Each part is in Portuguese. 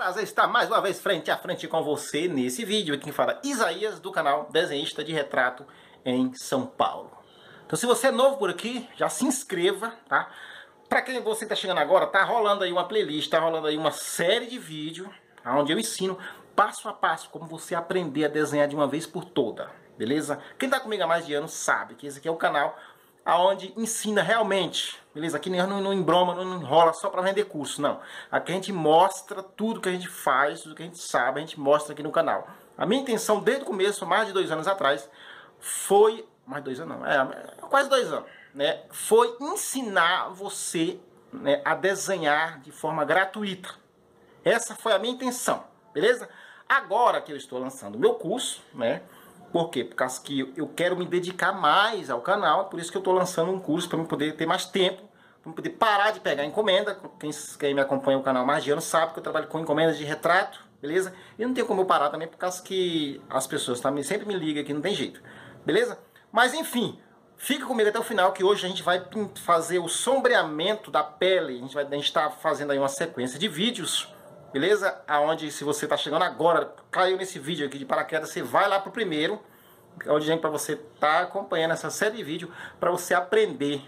Prazer estar mais uma vez frente a frente com você nesse vídeo. Quem fala Isaías do canal Desenhista de Retrato em São Paulo. Então se você é novo por aqui, já se inscreva, tá? Para quem você está chegando agora, tá rolando aí uma playlist, tá rolando aí uma série de vídeos onde eu ensino passo a passo como você aprender a desenhar de uma vez por toda, beleza? Quem está comigo há mais de anos sabe que esse aqui é o canal aonde ensina realmente, beleza? Aqui não, não embroma, não enrola só para vender curso, não. Aqui a gente mostra tudo que a gente faz, tudo que a gente sabe, a gente mostra aqui no canal. A minha intenção desde o começo, mais de dois anos atrás, foi... Mais dois anos não, é, quase dois anos, né? Foi ensinar você né, a desenhar de forma gratuita. Essa foi a minha intenção, beleza? Agora que eu estou lançando o meu curso, né? Por quê? Por causa que eu quero me dedicar mais ao canal, por isso que eu estou lançando um curso para eu poder ter mais tempo, para poder parar de pegar encomenda. Quem, quem me acompanha o canal mais de ano sabe que eu trabalho com encomendas de retrato, beleza? E não tem como eu parar também, por causa que as pessoas tá, sempre me ligam aqui, não tem jeito, beleza? Mas enfim, fica comigo até o final que hoje a gente vai fazer o sombreamento da pele. A gente vai estar tá fazendo aí uma sequência de vídeos beleza? Aonde se você está chegando agora, caiu nesse vídeo aqui de paraquedas, você vai lá pro primeiro, onde para você estar tá acompanhando essa série de vídeos para você aprender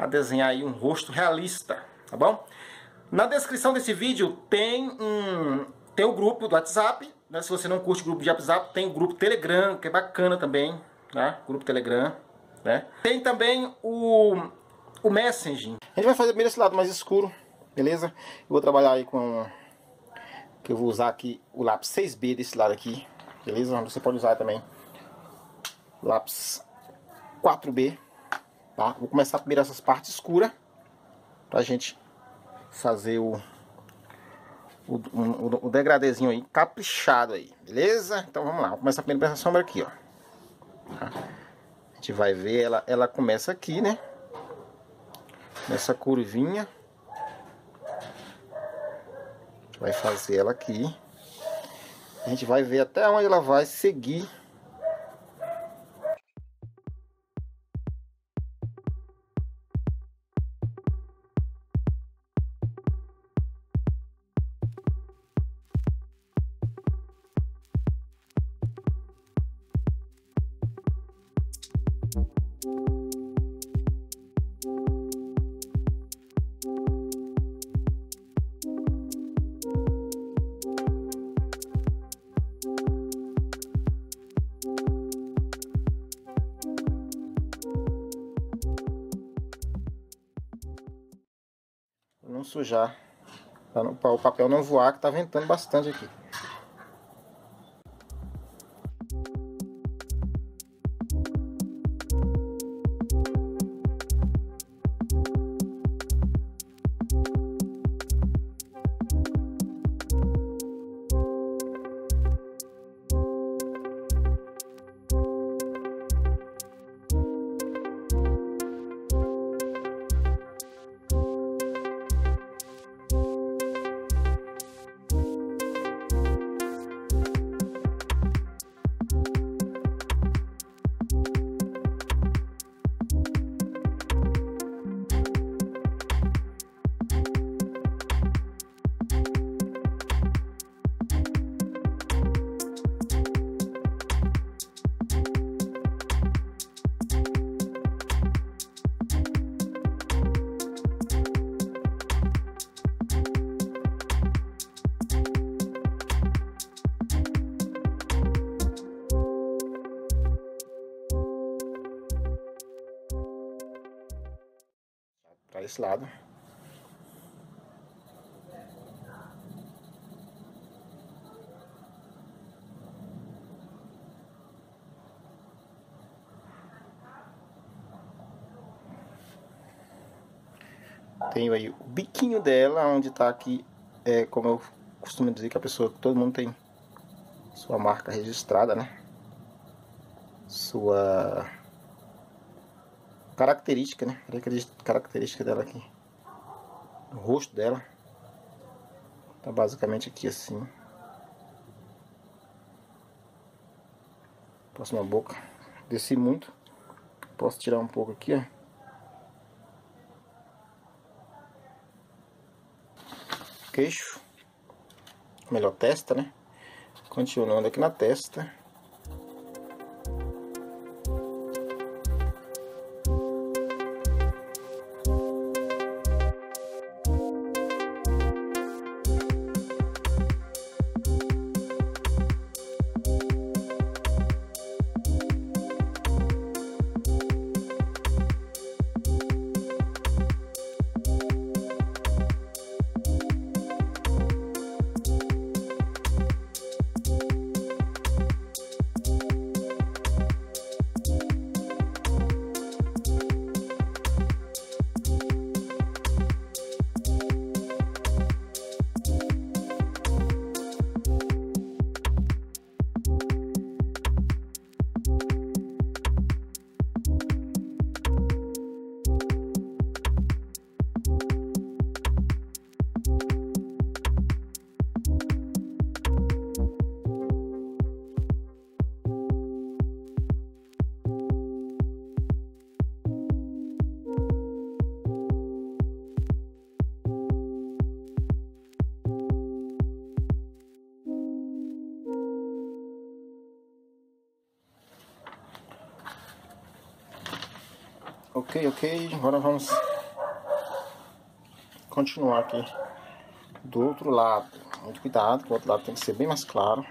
a desenhar aí um rosto realista, tá bom? Na descrição desse vídeo tem um tem o grupo do WhatsApp, né? Se você não curte o grupo de WhatsApp, tem o grupo Telegram, que é bacana também, né? Grupo Telegram, né? Tem também o o Messenger. A gente vai fazer bem desse lado mais escuro, beleza? Eu vou trabalhar aí com que eu vou usar aqui o lápis 6B desse lado aqui, beleza? Você pode usar também lápis 4B, tá? Vou começar primeiro essas partes escuras, pra gente fazer o, o, o, o degradezinho aí, caprichado aí, beleza? Então vamos lá, vou começar primeiro essa sombra aqui, ó. Tá? A gente vai ver, ela, ela começa aqui, né? Nessa curvinha vai fazer ela aqui. A gente vai ver até onde ela vai seguir não sujar, para o papel não voar, que está ventando bastante aqui. Para esse lado. Tenho aí o biquinho dela, onde está aqui, é, como eu costumo dizer que a pessoa, todo mundo tem sua marca registrada, né? Sua característica, né? Característica dela aqui. O rosto dela. Tá basicamente aqui assim. Próxima boca. Desci muito. Posso tirar um pouco aqui, ó. Queixo. melhor testa, né? Continuando aqui na testa. Ok, ok. Agora vamos continuar aqui do outro lado. Muito cuidado, que o outro lado tem que ser bem mais claro.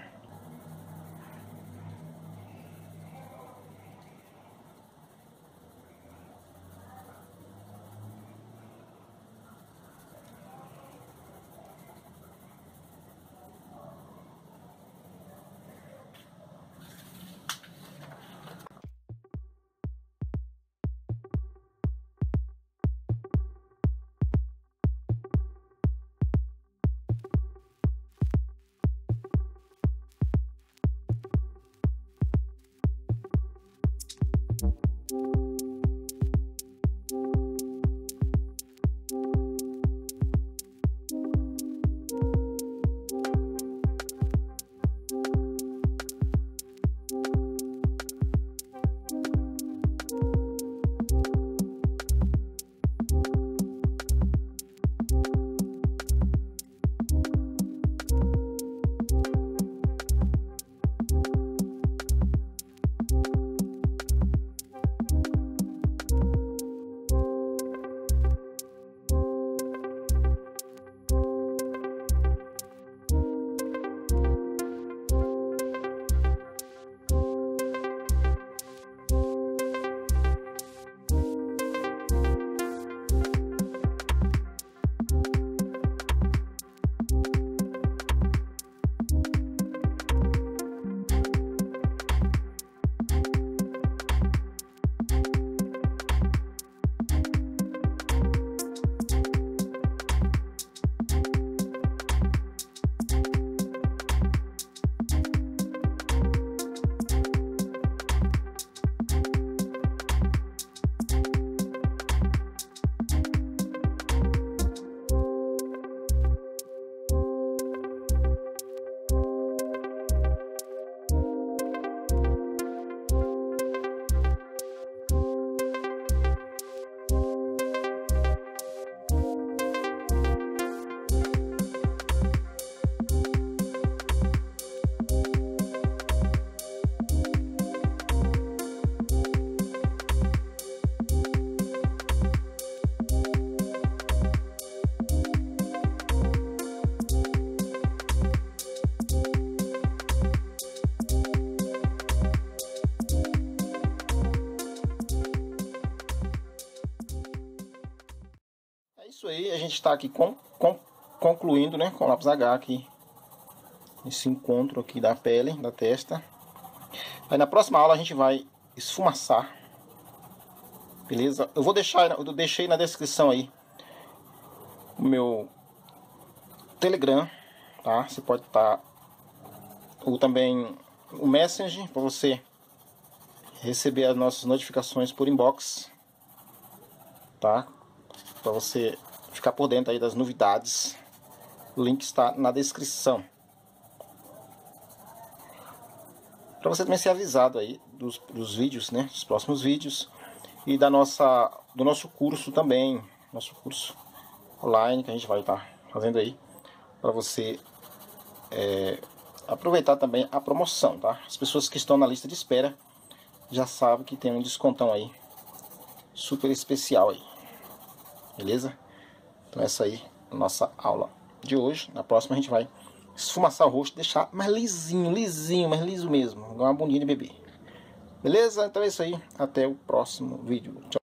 Isso aí, a gente está aqui com, com, concluindo, né, com o lápis H aqui, esse encontro aqui da pele, da testa. Aí na próxima aula a gente vai esfumaçar, beleza? Eu vou deixar, eu deixei na descrição aí o meu Telegram, tá? Você pode estar, tá, ou também o Messenger, para você receber as nossas notificações por inbox, tá? Para você ficar por dentro aí das novidades. O link está na descrição. Para você também ser avisado aí dos, dos vídeos, né? Dos próximos vídeos. E da nossa, do nosso curso também. Nosso curso online que a gente vai estar tá fazendo aí. Para você é, aproveitar também a promoção, tá? As pessoas que estão na lista de espera já sabem que tem um descontão aí super especial aí. Beleza? Então essa aí é a nossa aula de hoje. Na próxima a gente vai esfumaçar o rosto, deixar mais lisinho, lisinho, mais liso mesmo, igual uma bundinha de bebê. Beleza? Então é isso aí. Até o próximo vídeo. Tchau.